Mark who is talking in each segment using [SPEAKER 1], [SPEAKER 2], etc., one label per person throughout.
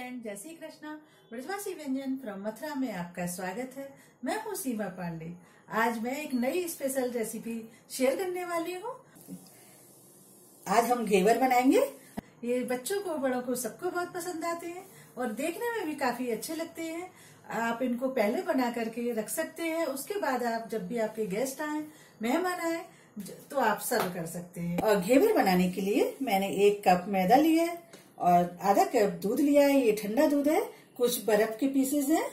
[SPEAKER 1] Friend जय श्री कृष्णा। ब्रजवासी व्यंजन from Mathura में आपका स्वागत है। मैं हूँ सीमा पांडे। आज मैं एक नई स्पेशल रेसिपी शेयर करने वाली हूँ। आज हम घेवर बनाएँगे। ये बच्चों को, बड़ों को सबको बहुत पसंद आते हैं और देखने में भी काफ़ी अच्छे लगते हैं। आप इनको पहले बना करके रख सकते हैं। उसके बाद आप, जब भी आपके गेस्ट आए, मेहमान आए तो आप सर्व कर सकते हैं। और घेवर बनाने के लिए मैंने एक कप मैदा लिया है। और आधा कप दूध लिया है, ये ठंडा दूध है, कुछ बर्फ़ के पीसेस हैं,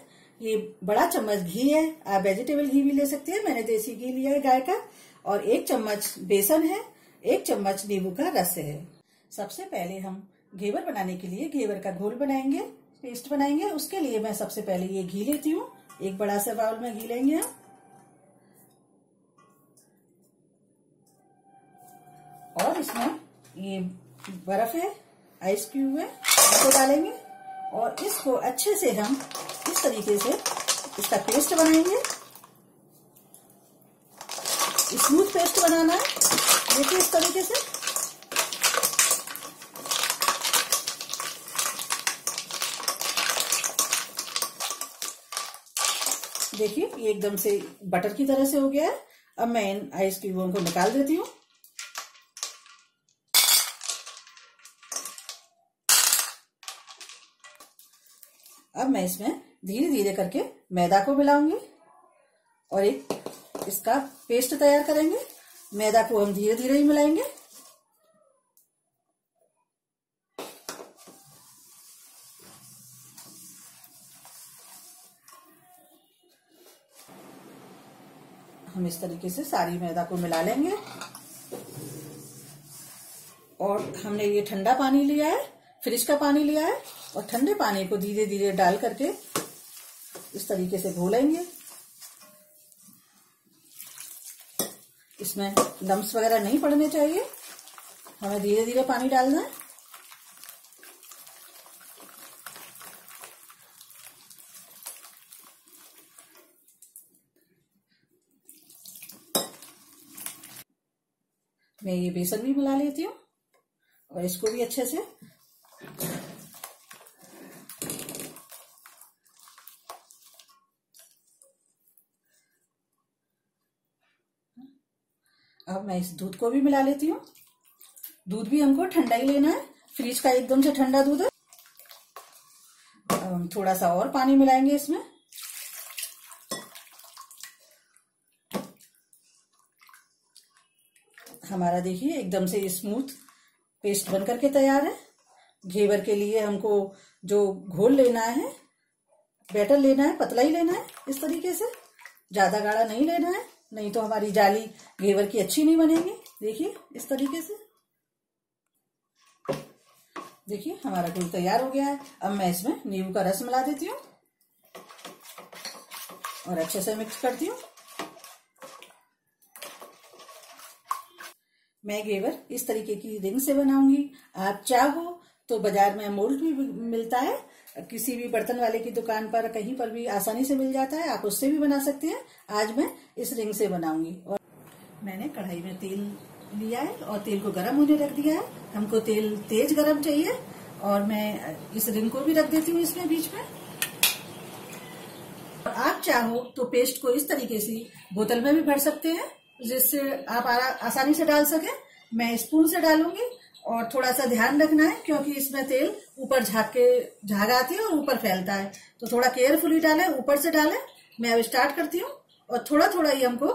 [SPEAKER 1] ये बड़ा चम्मच घी है, आप वेजिटेबल घी भी ले सकते हैं, मैंने देसी घी लिया है गाय का, और एक चम्मच बेसन है, एक चम्मच नींबू का रस है। सबसे पहले हम घेवर बनाने के लिए घेवर का घोल बनाएँगे पेस्ट बनाएँगे, उसके लिए मैं सबसे पहले ये घी लेती हूँ, एक बड़ा सा बाउल में घी लेंगे हम। और इसमें ये बर्फ़ है आइस क्यूब है इसको डालेंगे और इसको अच्छे से हम इस तरीके से इसका पेस्ट बनाएँगे। स्मूथ पेस्ट बनाना है। देखिए इस तरीके से। देखिए ये एकदम से बटर की तरह से हो गया है। अब मैं इन आइस क्यूबों को निकाल देती हूँ। अब मैं इसमें धीरे धीरे करके मैदा को मिलाऊँगी और एक इसका पेस्ट तैयार करेंगे। मैदा को हम धीरे धीरे ही मिलाएँगे। हम इस तरीके से सारी मैदा को मिला लेंगे। और हमने ये ठंडा पानी लिया है, फ्रिज का पानी लिया है। और ठंडे पानी को धीरे धीरे डाल करके इस तरीके से घोलेंगे इसमें लम्स वगैरह नहीं पड़ने चाहिए। हमें धीरे धीरे पानी डालना है। मैं ये बेसन भी मिला लेती हूँ और इसको भी अच्छे से मैं इस दूध को भी मिला लेती हूँ। दूध भी हमको ठंडा ही लेना है। फ्रिज का एकदम से ठंडा दूध है। थोड़ा सा और पानी मिलाएँगे इसमें। हमारा देखिए, एकदम से स्मूथ पेस्ट बन करके तैयार है। घेवर के लिए हमको जो घोल लेना है, बैटर लेना है, पतला ही लेना है इस तरीके से। ज़्यादा गाढ़ा नहीं लेना है। नहीं तो हमारी जाली घेवर की अच्छी नहीं बनेगी। देखिए, इस तरीके से। देखिए, हमारा घोल तैयार हो गया है। अब मैं इसमें नींबू का रस मिला देती हूँ और अच्छे से मिक्स करती हूँ। मैं घेवर इस तरीके की रिंग से बनाऊँगी। आप चाहो तो बाज़ार में मोल्ड भी मिलता है। किसी भी बर्तन वाले की दुकान पर कहीं पर भी आसानी से मिल जाता है, आप उससे भी बना सकते हैं। आज मैं इस रिंग से बनाऊँगी। और मैंने कढ़ाई में तेल लिया है और तेल को गर्म होने रख दिया है। हमको तेल तेज गर्म चाहिए और मैं इस रिंग को भी रख देती हूँ इसमें बीच में। और आप चाहो तो पेस्ट को इस तरीके से बोतल में भी भर सकते हैं, जिससे आप आसानी से डाल सके। मैं स्पून से डालूँगी और थोड़ा सा ध्यान रखना है, क्योंकि इसमें तेल ऊपर झाग के झाग आती है और ऊपर फैलता है। तो थोड़ा केयरफुली डालें, ऊपर से डालें। मैं अब स्टार्ट करती हूँ और थोड़ा थोड़ा ही हमको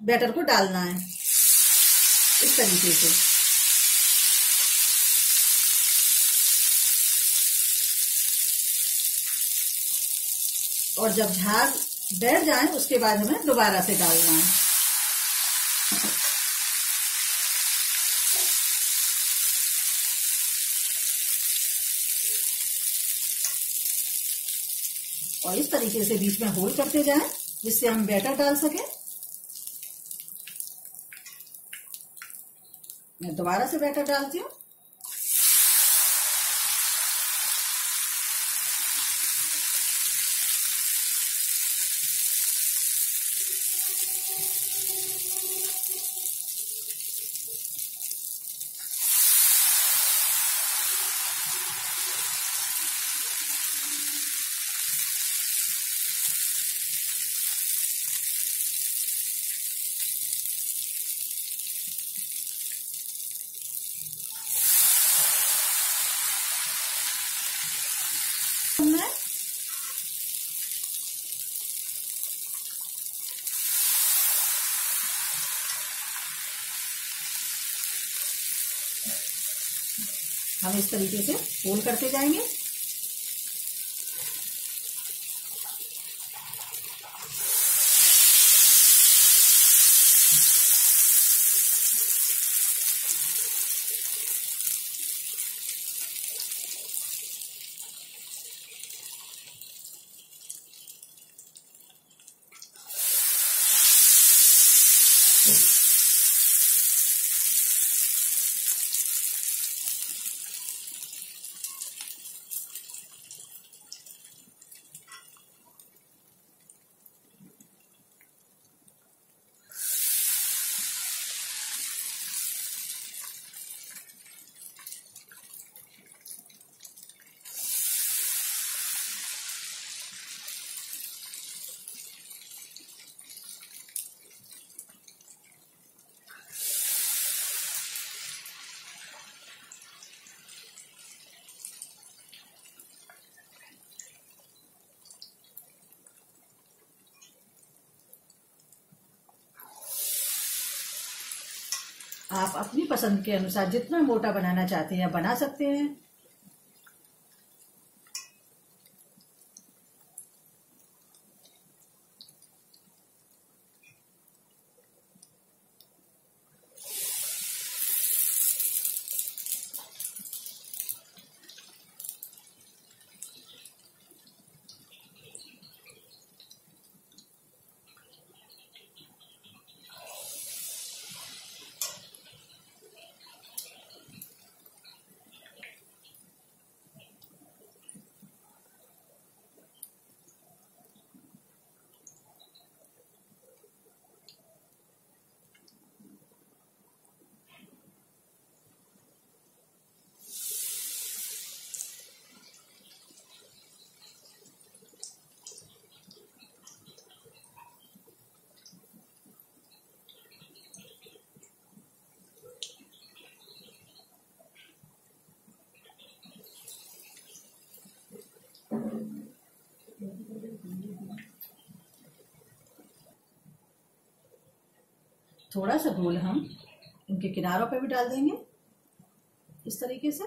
[SPEAKER 1] बैटर को डालना है। इस तरीके से। और जब झाग बैठ जाए, उसके बाद हमें दोबारा से डालना है। और इस तरीके से बीच में होल करते जाएँ, जिससे हम बैटर डाल सके। मैं दोबारा से बैटर डालती हूँ। है हम इस तरीके से फोल्ड करते जाएँगे। आप अपनी पसंद के अनुसार जितना मोटा बनाना चाहते हैं बना सकते हैं। थोड़ा सा घोल हम उनके किनारों पर भी डाल देंगे। इस तरीके से।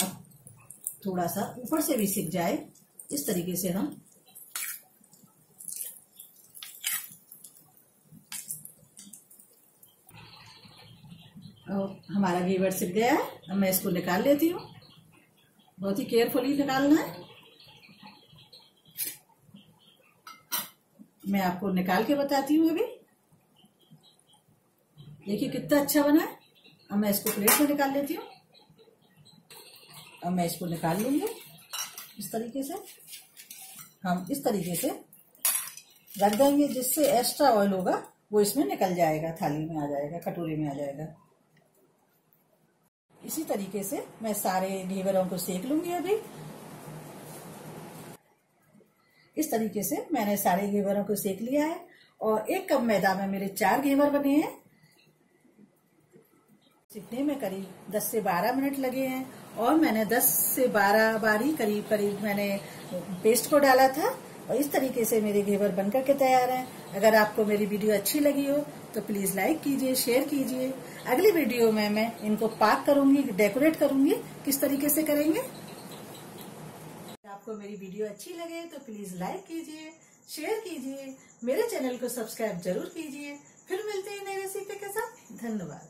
[SPEAKER 1] अब थोड़ा सा ऊपर से भी सीख जाए। इस तरीके से हम हमारा घेवर सिक गया है, अब मैं इसको निकाल लेती हूँ। बहुत ही केयरफुली निकालना है। मैं आपको निकाल के बताती हूँ अभी। देखिए कितना अच्छा बना है। अब मैं इसको प्लेट में निकाल लेती हूँ। अब मैं इसको निकाल लूँगी इस तरीके से। हम इस तरीके से रख देंगे, जिससे एक्स्ट्रा ऑयल होगा, वो इसमें निकल जाएगा, थाली में आ जाएगा, कटोरी में आ जाएगा। इसी तरीके से मैं सारे घेवरों को सेक लूँगी अभी। इस तरीके से मैंने सारे घेवरों को सेक लिया है और एक कप मैदा में मेरे चार घेवर बने हैं। सीखने में करीब 10 से 12 मिनट लगे हैं और मैंने 10 से 12 बारी करीब करीब मैंने पेस्ट को डाला था। और इस तरीके से मेरे घेवर बनकर के तैयार हैं। अगर आपको मेरी वीडियो अच्छी लगी हो तो प्लीज़ लाइक कीजिए शेयर कीजिए। अगली वीडियो में मैं इनको पाक करूँगी डेकोरेट करूँगी। किस तरीके से करेंगे? आपको मेरी वीडियो अच्छी लगे तो प्लीज़ लाइक कीजिए शेयर कीजिए। मेरे चैनल को सब्सक्राइब ज़रूर कीजिए। फिर मिलते हैं नई रेसिपी के साथ। धन्यवाद।